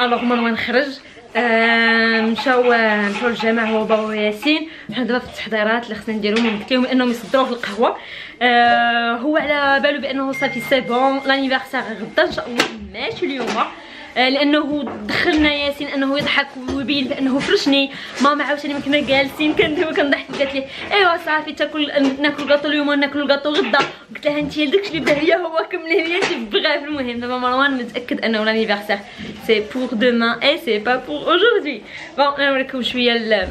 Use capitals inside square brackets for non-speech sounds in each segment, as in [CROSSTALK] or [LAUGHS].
الوغ مروان خرج آه، مشاو مشاو للجامع هو بابا وياسين حنا دابا في التحضيرات اللي خصنا نديروهم قلت لهم انهم يصدروه في القهوه هو على بالو بانه صافي سي بون لانيفرسير غدا ان شاء الله ماشي اليوم لأنه دخلنا ياسين انه يضحك ويبين بانه فرشني. ماما عاوتاني ما كنا جالسين كندوي كنضحك قالت لي إيوا صافي تاكل ناكل كاطو اليوم وناكل كاطو غدا. قلت لها انت داكشي اللي بدا هو كمليه ليا انت بغا في المهم. دابا مروان متأكد أنه لانيفرسير سي بور دومان اي سي با بور اودجوردي بون نوريكم شوية بلان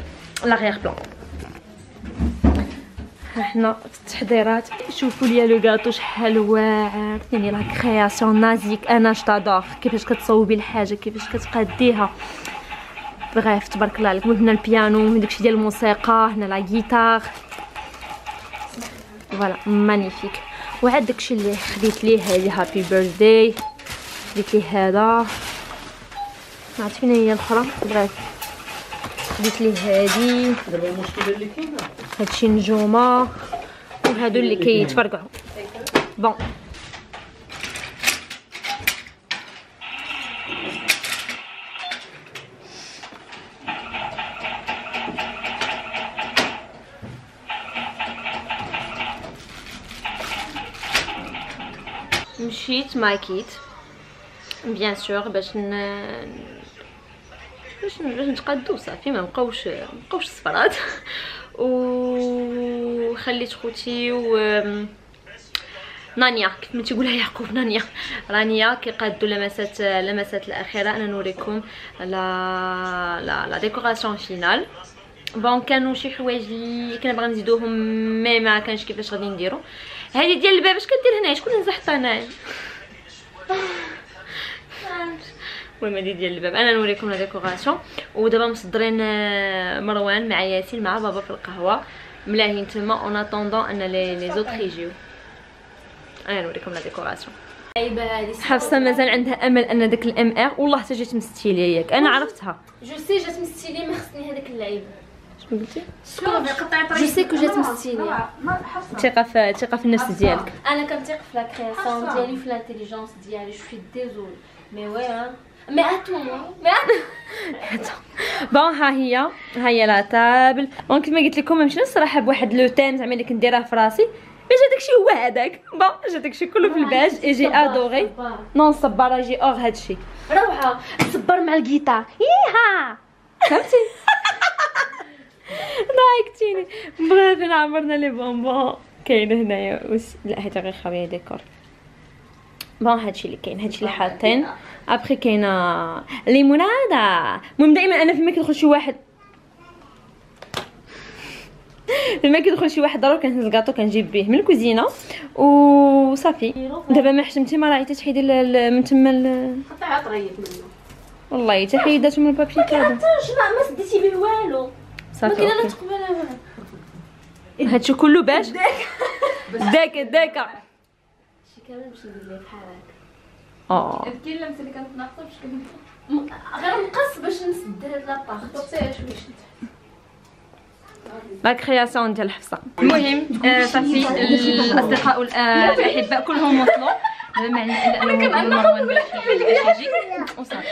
حنا في التحضيرات شوفوا ليا لو غاتو شحال واعر ثاني لا نازيك أنا جتادور كيفاش كتصوبي الحاجة كيفاش كتقاديها بغيف تبارك الله عليك هنا البيانو داكشي ديال الموسيقى هنا لا غيتار فوالا مانيفيك وعاد داكشي اللي خديت ليه هذه هابي بيرثداي خديت ليه هذا ما عرفت فين هي الأخرى؟ بغيف خديت ليه هذه دابا المشكلة اللي كاينة. هادشي نجومة. وهادو اللي كيتفرقعوا بون. مشيت ماكيت bien sûr باش ن باش نتقادو صافي ما بقاوش بقاوش الصفرات [LAUGHS] وخليت خوتي و نانيا كيف ما تيقولها يعقوب نانيا. رانيا كيقادوا لمسات لمسات الأخيرة أنا نوريكم لا لا la décoration finale bon كانوا شي حوايج اللي كنبغي نزيدوهم mais ما كانش كيفاش غادي نديرو. هذه ديال الباب اش كدير هنايا؟ شكون نزحت هنايا المهم هذه ديال الباب. أنا نوريكم la décoration. ودابا مصدرين آه، مروان مع ياسين مع بابا في القهوة. ملاهين تما. en attendant أن les les autres يجيو أنا نوريكم la décoration. حفصة مازال عندها أمل أن داك الام ار. والله حتى جات مستيلية ياك. أنا عرفتها. je sais جات مستيلي ما خصني هذاك اللعيب. شنو قلتي؟ جو سي كو جات مستيلي ثقة في ثقة في النفس ديالك. أنا كنثق في لا كرياسيون ديالي وفي لانتيليجونس ديالي. جو سوي ديزول مي وي مي اتو مي بون ها هي ها هي لا تابل بون كيما قلت لكم مشينا الصراحه بواحد لو تيم زعما اللي كنديرها في راسي باش هذاك الشيء هو هذاك بون جا داكشي كله في الباج اي جي ادوري نون صباره جي اور هادشي روعه صبر مع الجيتار ييها فهمتي ضايقتيني بغيت نعمرنا لي بونبون كاين هنايا. لا هذا غير خاويه ديكور بون هادشي اللي كاين هادشي اللي حاطين. ابخي كاينة ليمونادا. المهم دائما أنا فيما كيدخل شي واحد. [LAUGHS] فيما كيدخل شي واحد ضروري كنهز الكاطو كنجيب به من الكوزينة. وصافي دابا ما حشمتي ما راهي تحيدي ال- ال- من تما ال- قطعه طريت منه. والله حتى حيداتو من البابي حتى ما ما سديتي به والو. ما صافي كاين لا ولا هادشي كله باش؟ [LAUGHS] داك داك. ندير ليه بحال هكا. آه. كاين اللمسة اللي كانت ناقصة باش كنت غير نقص باش نسد هاد لاباغ شوية لا كرياسيون ديال حفصة. المهم آه، صافي [LAUGHS] الأصدقاء وال- آه، الأحباء كلهم وصلوا. وصافي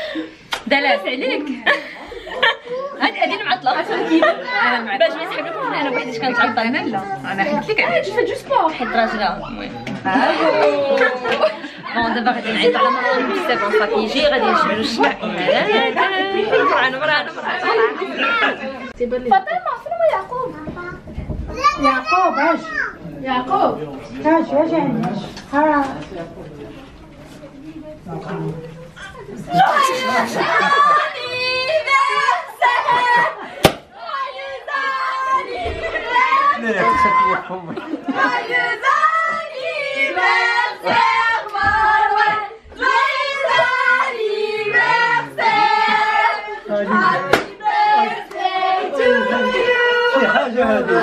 دلاس عليك هادي هادي المعطلة. باش ما أنا وحدي كانت عطله أنا لا. أنا حيت لك علاش فات جوست با واحد راجلة. المهم. برافو بون دابا غادي نعيط على مروان بزاف اون باكيجي غادي نجبدو الشمع مروان مروان مروان فاطمه فاطمه يعقوب يعقوب اش يعقوب اش واش عندك ها Joyeux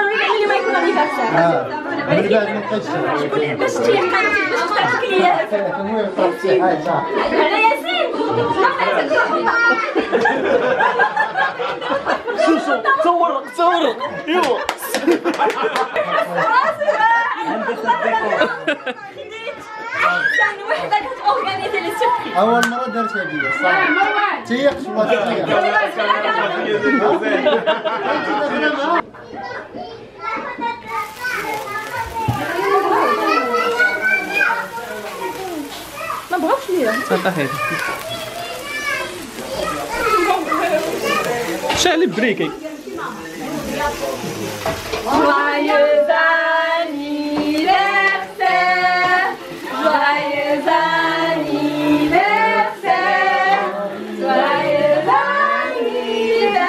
ديما هي اللي فلقت لما كنتش اللي ما يكون كنتش باش تيقن باش تعطيك اياه على ياسين شوشو تصور تصور ايوا اول مره درت هذه صح تيقت ولا تيق ما بغاوش ليا Celebrei. Joyeux anniversaire! Joyeux anniversaire! Joyeux anniversaire!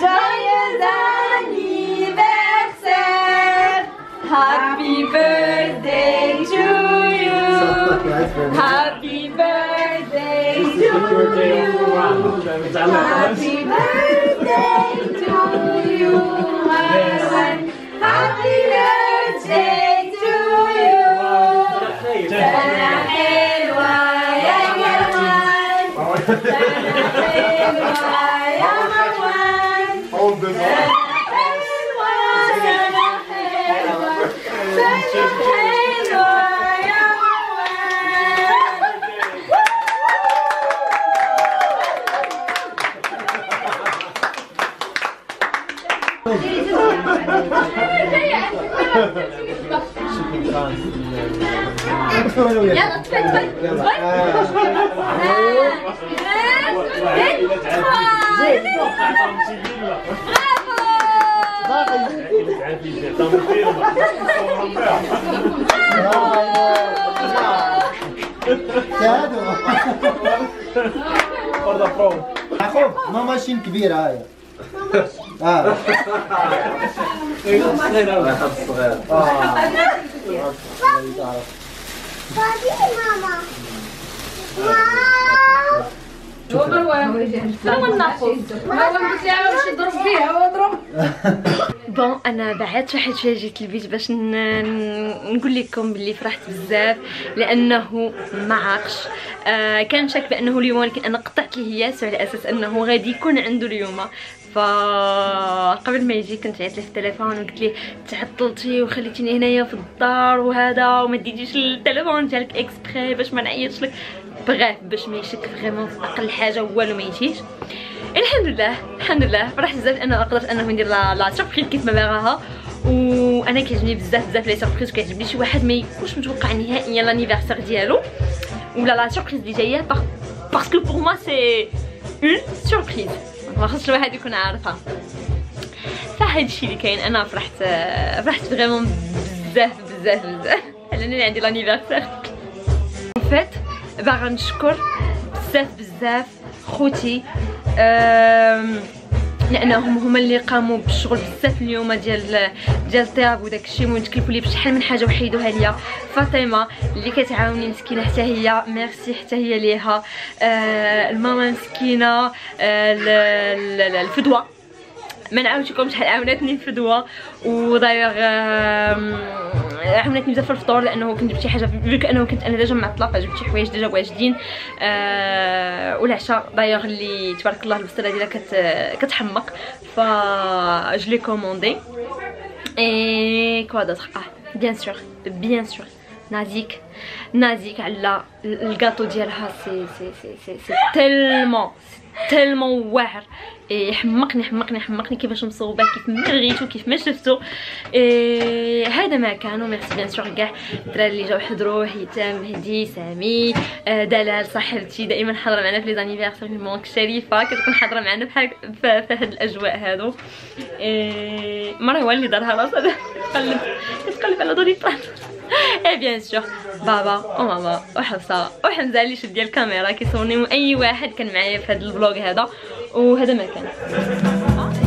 Joyeux anniversaire! Happy birthday to you! Happy birthday! with your day off around. Happy birthday to you, my friend. Happy birthday to you. Tanahewayayamai. Tanahewayayamai. يلا. تفل تفل أخوك ما ماشين كبيره هاي آه bon أنا بعد واحد شوية جيت البيت باش نقول لكم باللي فرحت بزاف لأنه ما عاقش آه كان شك بأنه اليوم ولكن أنا قطعت ليه ياسو على أساس أنه غادي يكون عنده اليوم. فقبل ما يجي كنت عيطت في التليفون وقلت ليه تعطلتي وخليتيني هنايا في الدار وهذا وما ديتيش التليفون ديالك exprès باش ما نعيطش لك. bref باش ما يشك vraiment في أقل حاجة والو ما يجيش. الحمد لله الحمد لله. فرحت بزاف انه قدرت أنه ندير la surprise كيف ما باغاها. وأنا كيعجبني بزاف بزاف les surprises كيعجبني شي واحد ما يكونش متوقع نهائيا l'anniversaire ديالو. ولا la surprise اللي جاية. parce que pour moi c'est une surprise ما خاصش الواحد يكون عارفها. فهادشي اللي كاين. أنا فرحت فرحت vraiment بزاف بزاف بزاف. على انني عندي l'anniversaire فات [LAUGHS] باغا نشكر بزاف بزاف خوتي. أم، لأنهم هما اللي قاموا بالشغل بزاف اليوم ديال ديال الطياب وداك الشيء وتكلفوا لي بشحال من حاجة وحيدوها ليا. فاطمة اللي كتعاوني مسكينة حتى هي ميرسي حتى هي ليها. آه الماما مسكينة آه ال- ال- الفدوة. ما نعاودش شحال عاونتني الفدوة. ودايوغ عاونتني بزاف في الفطور لأنه كنت جبت شي حاجة vu que أنه كنت أنا déjà معطله فجبت شي حوايج déjà واجدين. آه والعشاء دايوغ اللي تبارك الله البصله ديالها كت كتحمق. ف je l'ai commandé et quoi d'autre آه bien sûr bien sûr نازيك نازيك على الكاطو ديالها c'est c'est c'est c'est, c'est tellement tellement واعر. إيه حمقني حمقني حمقني كيفاش مصوبة كيف ما بغيتو كيف ما شفتو. إيه هذا ما كان و merci bien sûr كاع الدراري اللي جاو حضروا هيثم مهدي سامي. آه دلال صاحبتي دائما حاضرة معنا في les anniversaires مونك شريفة كتكون حاضرة معنا بحال في, هاد الأجواء هادو. إيه مروه اللي دارها راسها. كتقلب كتقلب على دوري [LAUGHS] et bien sûr بابا وماما وحفصة وحمزة اللي شد ديال الكاميرا كيصورني اي واحد كان معايا في هذا ال vlog هذا وهذا ما كان.